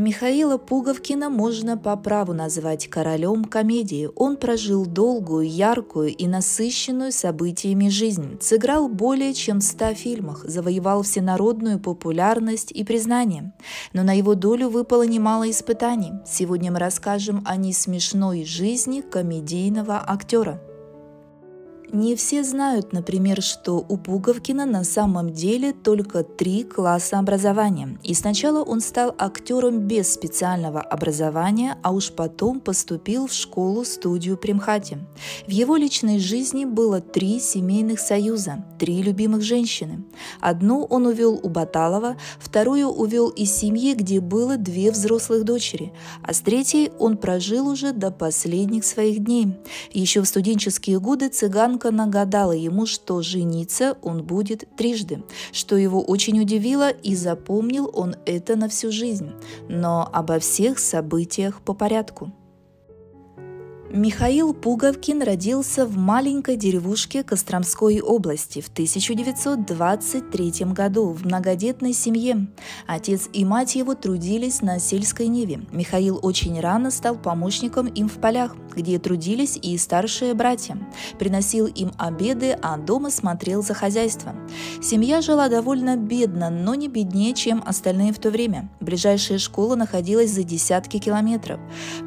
Михаила Пуговкина можно по праву назвать королем комедии. Он прожил долгую, яркую и насыщенную событиями жизнь, сыграл более чем в ста фильмах, завоевал всенародную популярность и признание. Но на его долю выпало немало испытаний. Сегодня мы расскажем о несмешной жизни комедийного актера. Не все знают, например, что у Пуговкина на самом деле только три класса образования. И сначала он стал актером без специального образования, а уж потом поступил в школу-студию Примхати. В его личной жизни было три семейных союза, три любимых женщины. Одну он увел у Баталова, вторую увел из семьи, где было две взрослых дочери, а с третьей он прожил уже до последних своих дней. Еще в студенческие годы цыган Янка нагадала ему, что жениться он будет трижды, что его очень удивило и запомнил он это на всю жизнь. Но обо всех событиях по порядку. Михаил Пуговкин родился в маленькой деревушке Костромской области в 1923 году в многодетной семье. Отец и мать его трудились на сельской ниве. Михаил очень рано стал помощником им в полях, где трудились и старшие братья. Приносил им обеды, а дома смотрел за хозяйством. Семья жила довольно бедно, но не беднее, чем остальные в то время. Ближайшая школа находилась за десятки километров.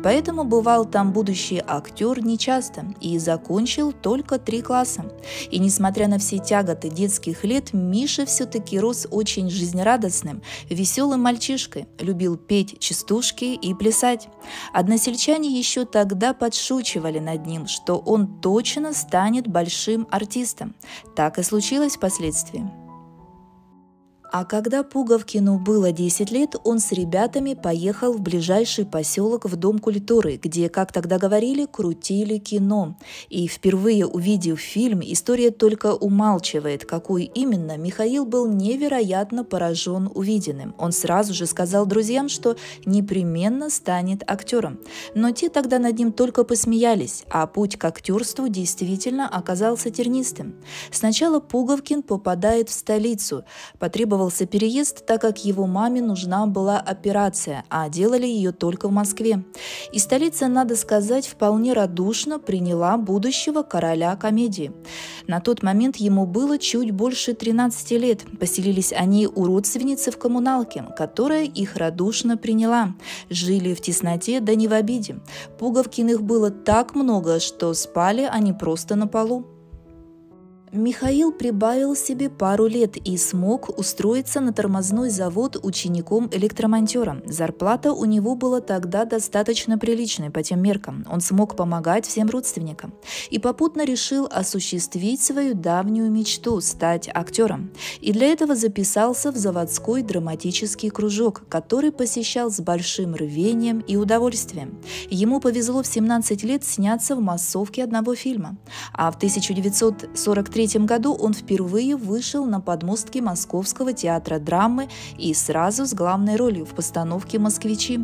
Поэтому бывал там будущий актер нечасто и закончил только три класса. И несмотря на все тяготы детских лет, Миша все-таки рос очень жизнерадостным, веселым мальчишкой, любил петь частушки и плясать. Односельчане еще тогда подшучивали над ним, что он точно станет большим артистом. Так и случилось впоследствии. А когда Пуговкину было 10 лет, он с ребятами поехал в ближайший поселок в Дом культуры, где, как тогда говорили, крутили кино. И впервые увидев фильм, история только умалчивает, какой именно, Михаил был невероятно поражен увиденным. Он сразу же сказал друзьям, что непременно станет актером. Но те тогда над ним только посмеялись, а путь к актерству действительно оказался тернистым. Сначала Пуговкин попадает в столицу, потребовал планировался переезд, так как его маме нужна была операция, а делали ее только в Москве. И столица, надо сказать, вполне радушно приняла будущего короля комедии. На тот момент ему было чуть больше 13 лет. Поселились они у родственницы в коммуналке, которая их радушно приняла. Жили в тесноте, да не в обиде. Пуговкиных было так много, что спали они просто на полу. Михаил прибавил себе пару лет и смог устроиться на тормозной завод учеником-электромонтером. Зарплата у него была тогда достаточно приличной по тем меркам. Он смог помогать всем родственникам. И попутно решил осуществить свою давнюю мечту – стать актером. И для этого записался в заводской драматический кружок, который посещал с большим рвением и удовольствием. Ему повезло в 17 лет сняться в массовке одного фильма. А в 1943 1993 году он впервые вышел на подмостки Московского театра драмы и сразу с главной ролью в постановке «Москвичи».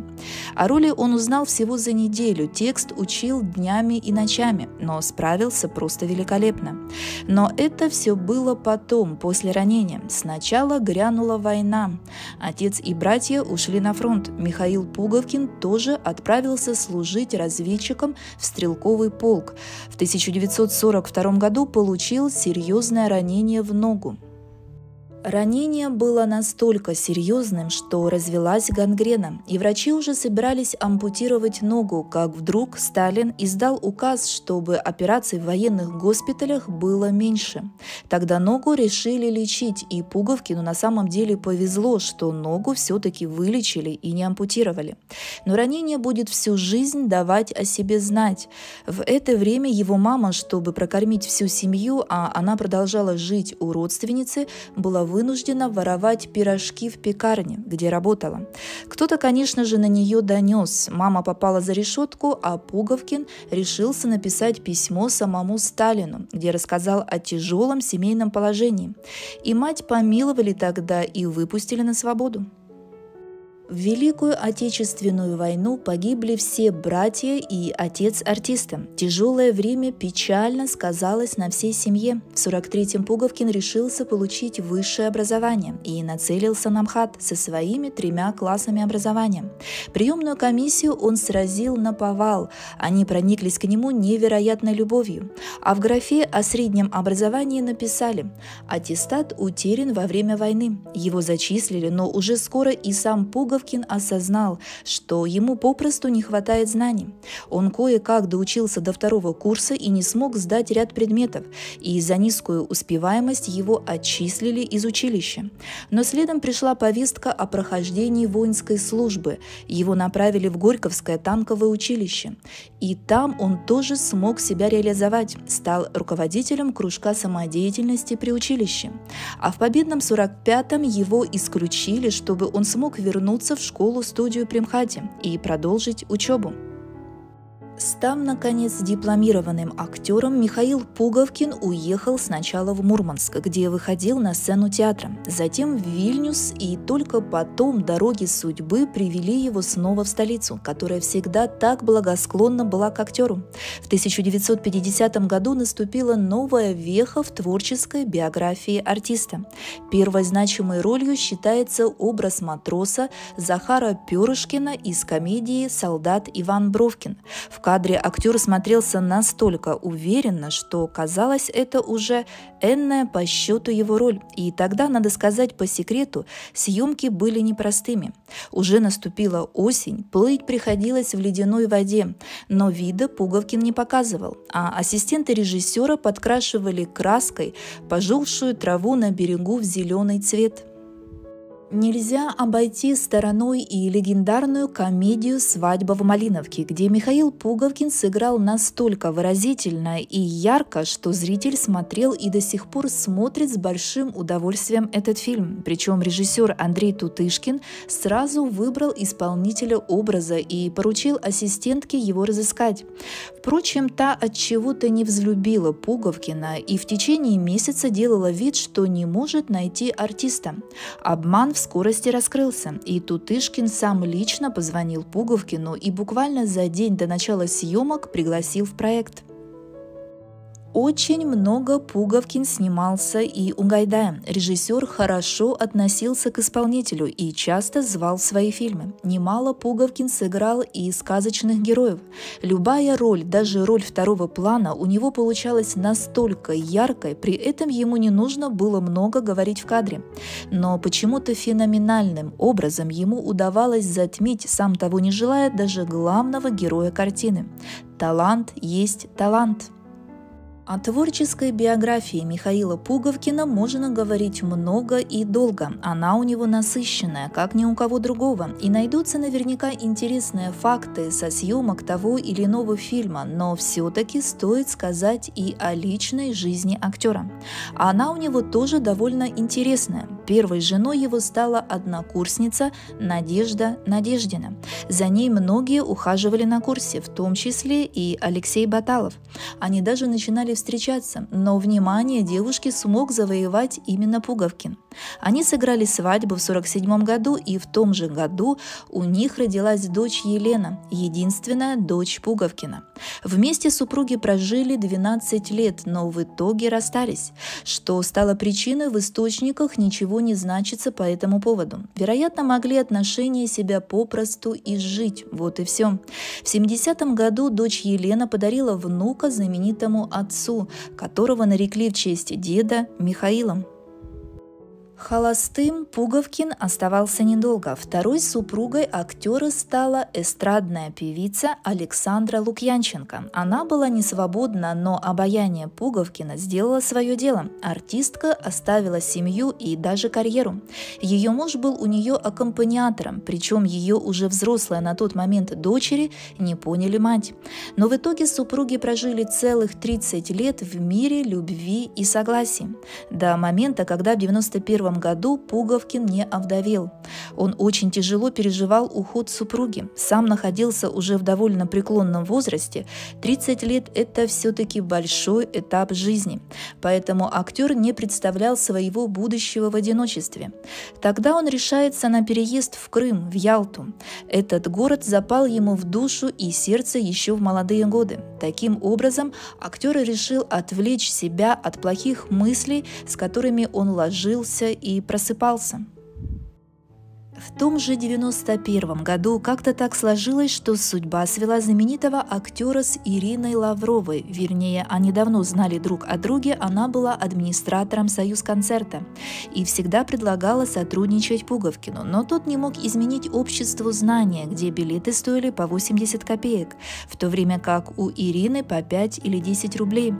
О роли он узнал всего за неделю, текст учил днями и ночами, но справился просто великолепно. Но это все было потом, после ранения. Сначала грянула война. Отец и братья ушли на фронт. Михаил Пуговкин тоже отправился служить разведчиком в стрелковый полк. В 1942 году получил серьезное ранение в ногу. Ранение было настолько серьезным, что развелась гангрена, и врачи уже собирались ампутировать ногу, как вдруг Сталин издал указ, чтобы операций в военных госпиталях было меньше. Тогда ногу решили лечить, и Пуговкину на самом деле повезло, что ногу все-таки вылечили и не ампутировали. Но ранение будет всю жизнь давать о себе знать. В это время его мама, чтобы прокормить всю семью, а она продолжала жить у родственницы, была вынуждена воровать пирожки в пекарне, где работала. Кто-то, конечно же, на нее донес. Мама попала за решетку, а Пуговкин решился написать письмо самому Сталину, где рассказал о тяжелом семейном положении. И мать помиловали тогда и выпустили на свободу. В Великую Отечественную войну погибли все братья и отец артиста. Тяжелое время печально сказалось на всей семье. В 43-м Пуговкин решился получить высшее образование и нацелился на МХАТ со своими тремя классами образования. Приемную комиссию он сразил на повал. Они прониклись к нему невероятной любовью. А в графе о среднем образовании написали «Аттестат утерян во время войны». Его зачислили, но уже скоро и сам Пугов Пуговкин осознал, что ему попросту не хватает знаний. Он кое-как доучился до второго курса и не смог сдать ряд предметов, и за низкую успеваемость его отчислили из училища. Но следом пришла повестка о прохождении воинской службы. Его направили в Горьковское танковое училище. И там он тоже смог себя реализовать, стал руководителем кружка самодеятельности при училище. А в победном 45-м его исключили, чтобы он смог вернуться вернуться в школу-студию при МХАТе и продолжить учебу. Став, наконец, дипломированным актером, Михаил Пуговкин уехал сначала в Мурманск, где выходил на сцену театра, затем в Вильнюс, и только потом дороги судьбы привели его снова в столицу, которая всегда так благосклонна была к актеру. В 1950 году наступила новая веха в творческой биографии артиста. Первой значимой ролью считается образ матроса Захара Перышкина из комедии «Солдат Иван Бровкин», в кадре актер смотрелся настолько уверенно, что казалось это уже энная по счету его роль. И тогда, надо сказать по секрету, съемки были непростыми. Уже наступила осень, плыть приходилось в ледяной воде, но вида Пуговкин не показывал, а ассистенты режиссера подкрашивали краской пожелшую траву на берегу в зеленый цвет – Нельзя обойти стороной и легендарную комедию «Свадьба в Малиновке», где Михаил Пуговкин сыграл настолько выразительно и ярко, что зритель смотрел и до сих пор смотрит с большим удовольствием этот фильм. Причем режиссер Андрей Тутышкин сразу выбрал исполнителя образа и поручил ассистентке его разыскать. Впрочем, та от чего-то не взлюбила Пуговкина и в течение месяца делала вид, что не может найти артиста. Обман в скорости раскрылся, и Тутышкин сам лично позвонил Пуговкину и буквально за день до начала съемок пригласил в проект. Очень много Пуговкин снимался и у Гайдая. Режиссер хорошо относился к исполнителю и часто звал в свои фильмы. Немало Пуговкин сыграл и сказочных героев. Любая роль, даже роль второго плана, у него получалась настолько яркой, при этом ему не нужно было много говорить в кадре. Но почему-то феноменальным образом ему удавалось затмить, сам того не желая, даже главного героя картины. Талант есть талант. О творческой биографии Михаила Пуговкина можно говорить много и долго. Она у него насыщенная, как ни у кого другого. И найдутся наверняка интересные факты со съемок того или иного фильма, но все-таки стоит сказать и о личной жизни актера. Она у него тоже довольно интересная. Первой женой его стала однокурсница Надежда Надеждина. За ней многие ухаживали на курсе, в том числе и Алексей Баталов. Они даже начинали встречаться, но внимание девушки смог завоевать именно Пуговкин. Они сыграли свадьбу в 47 году, и в том же году у них родилась дочь Елена, единственная дочь Пуговкина. Вместе супруги прожили 12 лет, но в итоге расстались, что стало причиной в источниках ничего не значится по этому поводу. Вероятно, могли отношения себя попросту изжить, вот и все. В 70 году дочь Елена подарила внука знаменитому отцу, которого нарекли в честь деда Михаилом. Холостым Пуговкин оставался недолго. Второй супругой актера стала эстрадная певица Александра Лукьянченко. Она была не свободна, но обаяние Пуговкина сделало свое дело. Артистка оставила семью и даже карьеру. Ее муж был у нее аккомпаниатором, причем ее уже взрослая на тот момент дочери не поняли мать. Но в итоге супруги прожили целых 30 лет в мире, любви и согласии. До момента, когда в 91 1991 году Пуговкин не овдовел. Он очень тяжело переживал уход супруги, сам находился уже в довольно преклонном возрасте. 30 лет – это все-таки большой этап жизни, поэтому актер не представлял своего будущего в одиночестве. Тогда он решается на переезд в Крым, в Ялту. Этот город запал ему в душу и сердце еще в молодые годы. Таким образом, актер решил отвлечь себя от плохих мыслей, с которыми он ложился и просыпался. В том же 91 году как-то так сложилось, что судьба свела знаменитого актера с Ириной Лавровой. Вернее, они давно знали друг о друге, она была администратором Союз концерта и всегда предлагала сотрудничать Пуговкину, но тот не мог изменить обществу знания, где билеты стоили по 80 копеек, в то время как у Ирины по 5 или 10 рублей.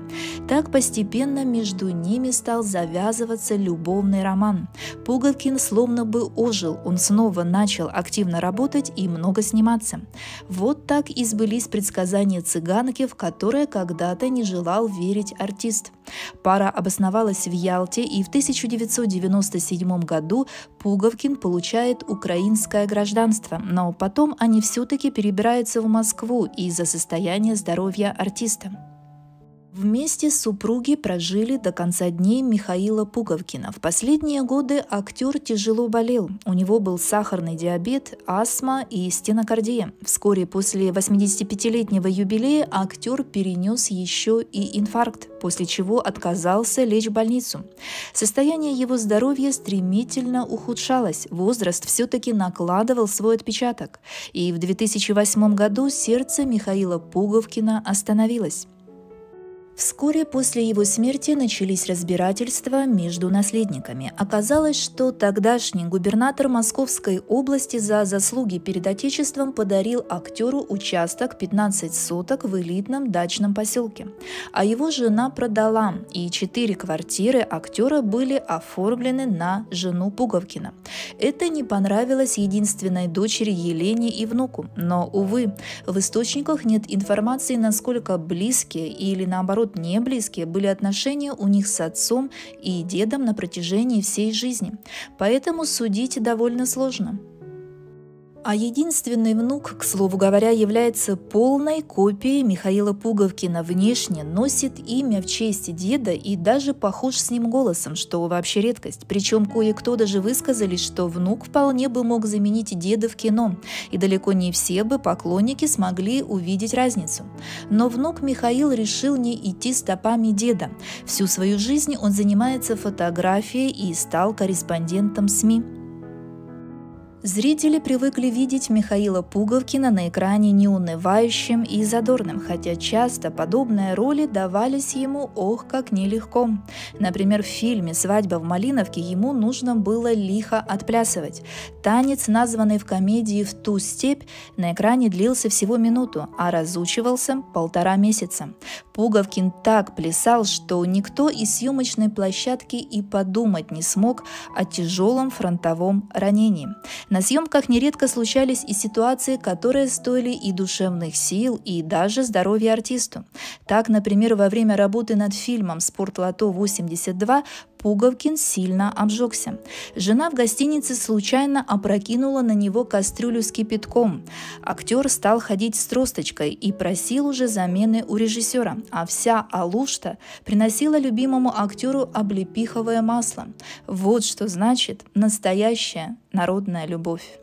Так постепенно между ними стал завязываться любовный роман. Пуговкин словно бы ожил, он снова начал активно работать и много сниматься. Вот так и сбылись предсказания цыганки, в которое когда-то не желал верить артист. Пара обосновалась в Ялте, и в 1997 году Пуговкин получает украинское гражданство, но потом они все-таки перебираются в Москву из-за состояния здоровья артиста. Вместе супруги прожили до конца дней Михаила Пуговкина. В последние годы актер тяжело болел. У него был сахарный диабет, астма и стенокардия. Вскоре после 85-летнего юбилея актер перенес еще и инфаркт, после чего отказался лечь в больницу. Состояние его здоровья стремительно ухудшалось. Возраст все-таки накладывал свой отпечаток. И в 2008 году сердце Михаила Пуговкина остановилось. Вскоре после его смерти начались разбирательства между наследниками. Оказалось, что тогдашний губернатор Московской области за заслуги перед Отечеством подарил актеру участок 15 соток в элитном дачном поселке. А его жена продала, и четыре квартиры актера были оформлены на жену Пуговкина. Это не понравилось единственной дочери Елене и внуку. Но, увы, в источниках нет информации, насколько близкие или наоборот не близкие были отношения у них с отцом и дедом на протяжении всей жизни. Поэтому судить довольно сложно. А единственный внук, к слову говоря, является полной копией Михаила Пуговкина. Внешне носит имя в честь деда и даже похож с ним голосом, что вообще редкость. Причем кое-кто даже высказались, что внук вполне бы мог заменить деда в кино. И далеко не все бы поклонники смогли увидеть разницу. Но внук Михаил решил не идти стопами деда. Всю свою жизнь он занимается фотографией и стал корреспондентом СМИ. Зрители привыкли видеть Михаила Пуговкина на экране неунывающим и задорным, хотя часто подобные роли давались ему ох как нелегко. Например, в фильме «Свадьба в Малиновке» ему нужно было лихо отплясывать. Танец, названный в комедии «В ту степь», на экране длился всего минуту, а разучивался полтора месяца. Пуговкин так плясал, что никто из съемочной площадки и подумать не смог о тяжелом фронтовом ранении. На съемках нередко случались и ситуации, которые стоили и душевных сил, и даже здоровья артисту. Так, например, во время работы над фильмом «Спортлото-82» Пуговкин сильно обжегся. Жена в гостинице случайно опрокинула на него кастрюлю с кипятком. Актер стал ходить с тросточкой и просил уже замены у режиссера, а вся Алушта приносила любимому актеру облепиховое масло. Вот что значит настоящая народная любовь.